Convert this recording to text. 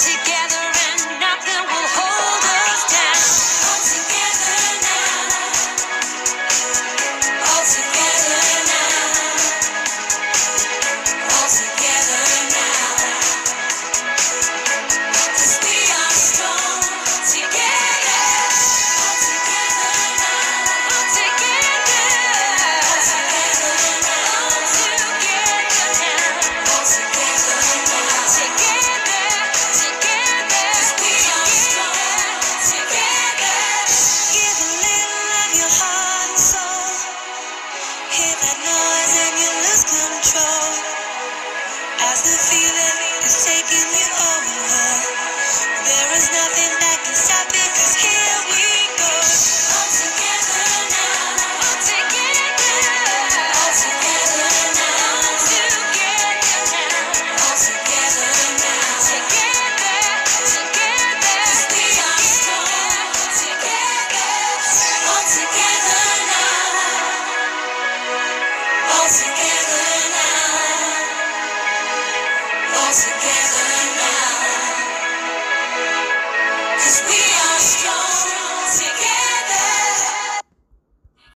Así together now. Cause we